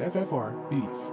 FFR Beats.